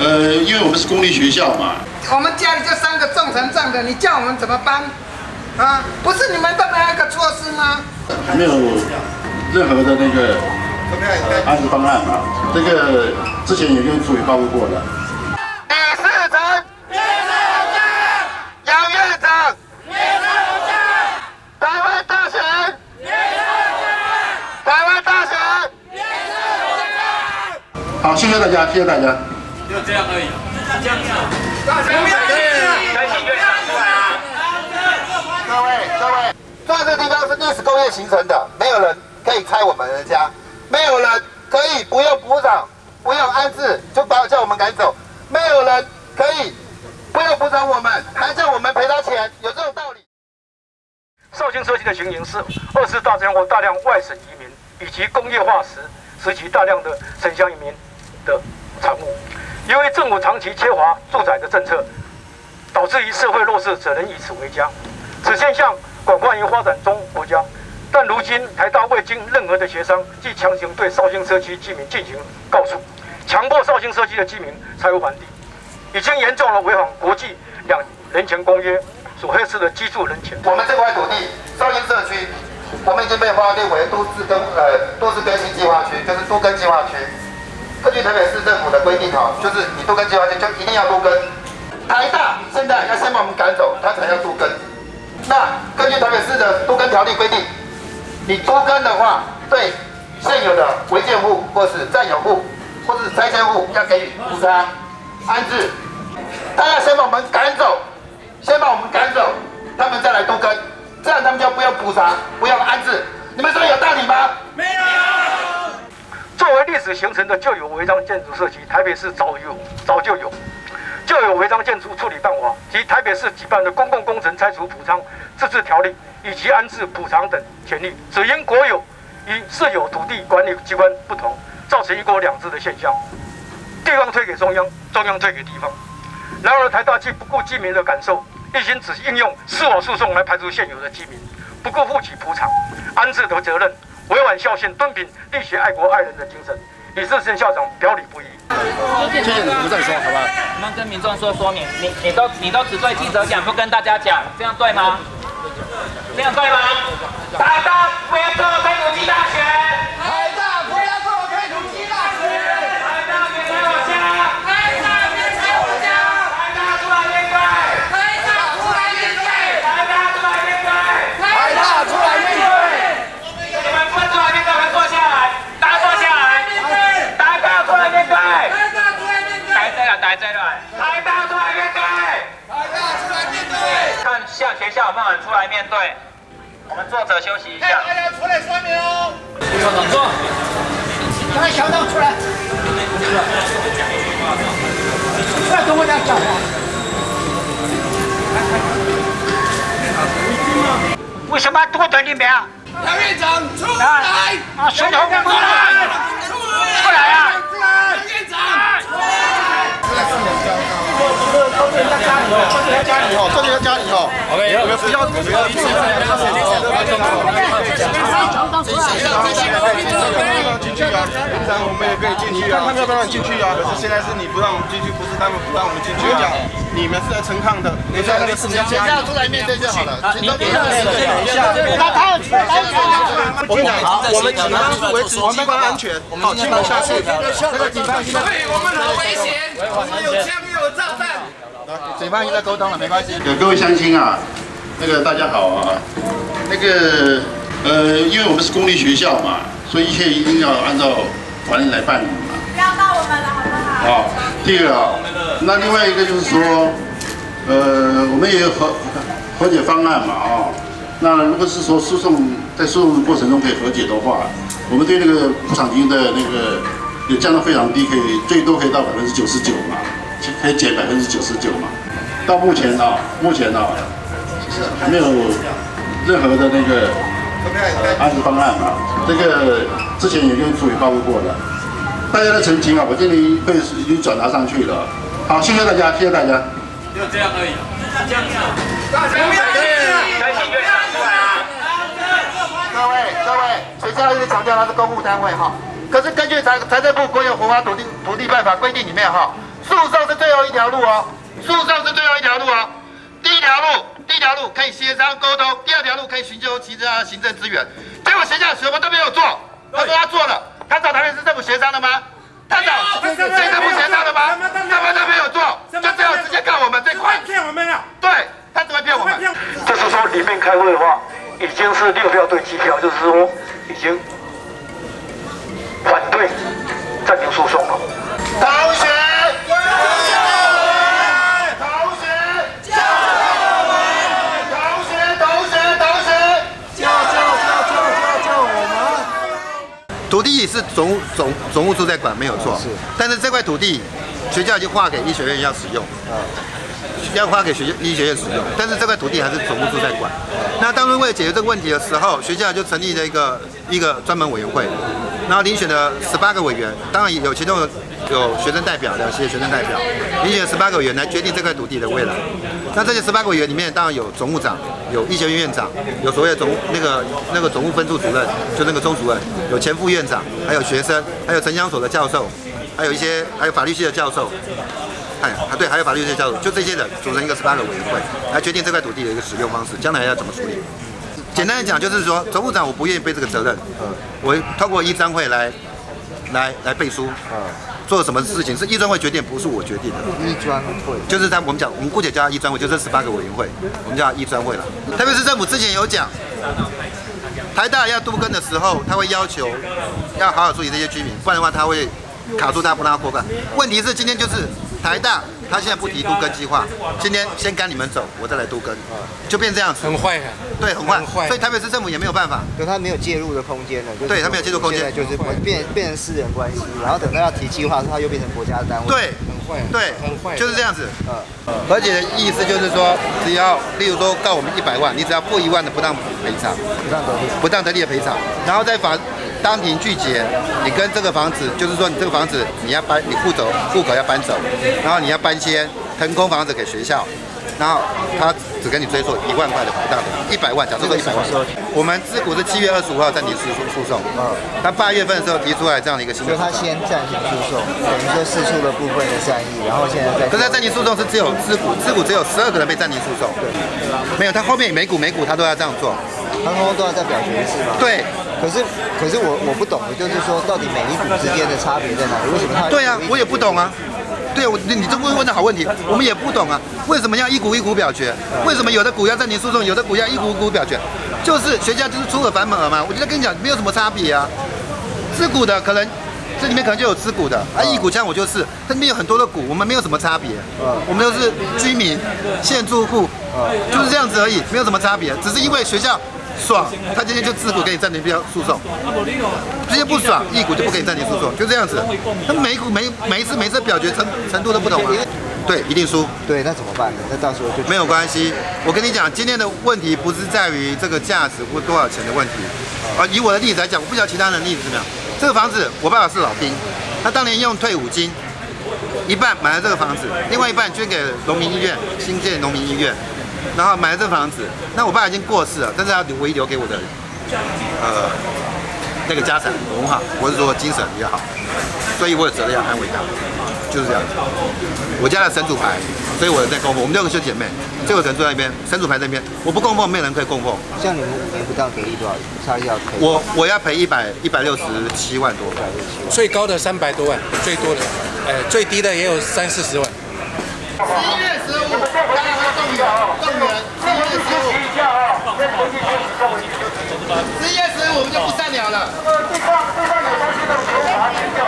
呃，因为我们是公立学校嘛，我们家里就三个重成障的，你叫我们怎么办？啊，不是你们都没有一个措施吗？还没有任何的那个呃安置方案嘛。这个之前也跟主委报告过了。李世成，杨院长，台湾大选，台湾大选。好，谢谢大家，谢谢大家。就这样而已，这样子。该请院长出来啊！各位各位，这个地方是历史工业形成的，没有人可以拆我们的家，没有人可以不用补偿、不用安置就把叫我们赶走，没有人可以不用补偿我们，还叫我们赔他钱，有这种道理？绍兴设计的情形是二次大战后大量外省移民以及工业化时时期大量的城乡移民的产物。因为政府长期缺乏住宅的政策，导致于社会弱势只能以此为家。此现象广泛于发展中国家，但如今台大未经任何的协商，即强行对绍兴社区居民进行告诉，强迫绍兴社区的居民拆屋还地，已经严重了违反国际两人权公约所核示的居住人权。我们这块土地绍兴社区，我们已经被划定为都市更呃都市更新计划区，就是都更计划区。根据台北市政府的规定哈，就是你都更计划区就一定要都更。台大现在要先把我们赶走，他才要都更。那根据台北市的都更条例规定，你都更的话，对现有的违建户或是占有户或是拆迁户要给予补偿、安置。他要先把我们赶走，先把我们赶走，他们再来都更，这样他们就不用补偿，不要安置。你们说有道理吗？没有。作为历史形成的旧有违章建筑设计，台北市早有早就有旧有违章建筑处理办法及台北市举办的公共工程拆除补偿自治条例以及安置补偿等权利，只因国有与市有土地管理机关不同，造成一国两制的现象，地方推给中央，中央推给地方。然而台大既不顾居民的感受，一心只应用司法诉讼来排除现有的居民，不顾负起补偿、安置的责任。委婉孝信、敦品、力学爱国爱人的精神，李世成校长表里不一。谢谢你，不再说，好吧？我们跟民众说说明，你你都你都只对记者讲，不跟大家讲，这样对吗？这样对吗？答到不要做开土机大学，台大不要做开土机大学，台大别拆我家，台大别拆我家，台大出来面对，台大出来面对，台大出来面对，台大出来面对。你们不出来面对，我们坐下来，大家坐下来，台大出来面对，台大出来面对，台这了，台大出来面对。台大出来面对，看下学校有没有人出来面对，我们坐着休息一下。大家出来说明哦。坐。让他校长出来，出来跟我讲讲话。为什么要多等你们啊？杨院长出来，啊，孙红过来，出来啊！杨院长。家里哦，这里在家里哦。OK，我们不要？不要？进去啊！平平常我们也可以进去啊，他们要不让你进去啊，可是现在是你不让我们进去，不是他们不让我们进去啊。你们是来陈抗的，你在那个是家家出来面对就好了。你等一下，等一下，他他要出来，他要出来。我跟你讲，我们警方是维持机关安全，好，请你下去。那个警方对我们很危险，我们有枪有炸弹。警方已经在沟通了，没关系。各位乡亲啊，那个大家好啊，那个呃，因为我们是公立学校嘛，所以一切一定要按照法令来办理嘛。不要到我们了，好不好？好，第二个啊，那另外一个就是说，呃，我们也有和和解方案嘛啊。那如果是说诉讼在诉讼过程中可以和解的话，我们对那个补偿金的那个也降到非常低，可以最多可以到百分之九十九嘛，可以减百分之九十九嘛。到目前啊，目前啊，还没有任何的那个安置方案嘛。这个之前也跟组委报告过了，大家的澄清啊，我这里会已经转达上去了。好，谢谢大家，谢谢大家。就这样而已，这样子。大家不要该请院长出来啊！各位各位，学校一直强调它是公务单位哈，可是根据财财政部国有活化土地土地办法规定里面哈，诉讼是最后一条路哦，诉讼是最后一条路哦。第一条路，第一条路可以协商沟通，第二条路可以寻求其他行政资源。结果学校什么都没有做，他说他做了，他找台北市政府协商了吗？他找行政府协商了吗？什么都没有做，就这样直接告我们这块。骗我们啊！对，他怎么骗我们？就是说里面开会的话，已经是六票对七票，就是说已经反对暂停诉讼了。同学。土地是总总总务处在管，没有错。是，但是这块土地学校已经划给医学院要使用，啊，要划给学校医学院使用。但是这块土地还是总务处在管。那当初为了解决这个问题的时候，学校就成立了一个一个专门委员会，然后遴选了十八个委员，当然有其中有学生代表，两些学生代表，遴选十八个委员来决定这块土地的未来。那这些十八个委员里面，当然有总务长。有医学院院长，有所谓的总那个那个总务分处主任，就那个钟主任，有前副院长，还有学生，还有城乡所的教授，还有一些还有法律系的教授，哎啊对，还有法律系的教授，就这些人组成一个十八个委员会，来决定这块土地的一个使用方式，将来要怎么处理。简单的讲，就是说总务长我不愿意背这个责任，我透过一张会来来来背书。做什么事情是一专会决定，不是我决定的。一专会就是在我们讲，我们姑且叫一专会，就是十八个委员会，我们叫一专会了。特别是政府之前有讲，台大要都跟的时候，他会要求要好好处理这些居民，不然的话他会卡住他不让他过关。问题是今天就是台大。他现在不提都根计划，今天先赶你们走，我再来都根，就变这样子，很坏啊，对，很坏，所以台北市政府也没有办法，就他没有介入的空间了，对他没有介入空间，就是变变成私人关系，然后等到要提计划时，他又变成国家单位，对，很坏，对，很坏，就是这样子，嗯，而且的意思就是说，只要例如说告我们一百万，你只要付一万的不当赔偿，不当得利，不当得利的赔偿，然后在法。当庭拒绝，你跟这个房子，就是说你这个房子你要搬，你户走户口要搬走，然后你要搬迁腾空房子给学校，然后他只跟你追索一万块的不当的，一百万，假设说一百万。我们自古是七月二十五号暂停诉诉讼，嗯，他八月份的时候提出来这样的一个新的。就他先暂停诉讼，等于说释出了部分的善意，然后现在在。可是暂停诉讼是只有自古，自古只有十二个人被暂停诉讼，对，没有，他后面每股每股他都要这样做，他通通都要再表决一次吗？对。可是，可是我我不懂的，就是说，到底每一股之间的差别在哪里？为什么他？对啊，我也不懂啊。对，我你这问问的好问题，我们也不懂啊。为什么要一股一股表决？为什么有的股要暂停诉讼，有的股要一股一股表决？就是学校就是出尔反尔嘛。我觉得跟你讲没有什么差别啊。持股的可能这里面可能就有持股的，啊，一股像我就是，这里面有很多的股，我们没有什么差别。我们都是居民、现住户，就是这样子而已，没有什么差别，只是因为学校。爽，他今天就自股给你暂停标诉讼，直接不爽，一股就不给你暂停诉讼，就这样子。他每股每每一次每次表决程程度都不同啊。对，一定输。对，那怎么办呢？那到时候就没有关系。我跟你讲，今天的问题不是在于这个价值或多少钱的问题。啊，以我的例子来讲，我不晓得其他人的例子怎么样。这个房子，我爸爸是老兵，他当年用退伍金一半买了这个房子，另外一半捐给农民医院，新建农民医院。然后买了这房子，那我爸已经过世了，但是他唯一留给我的，呃，那个家产文化，我是说精神也好，所以我有责任要安慰他，就是这样。我家的神主牌，所以我在供奉。我们六个兄弟姐妹，这个神住在那边，神主牌那边，我不供奉，没有人可以供奉。像你们五年不当给一多少？差要赔？我我要赔一百一百六十七万多，最高的三百多万，最多的，呃，最低的也有三四十万。十一月十五，动员，十一月十五，再跑进去，到尾去。十一月十五，我们就不善良了。对方，对方有东西的，我们拿去掉。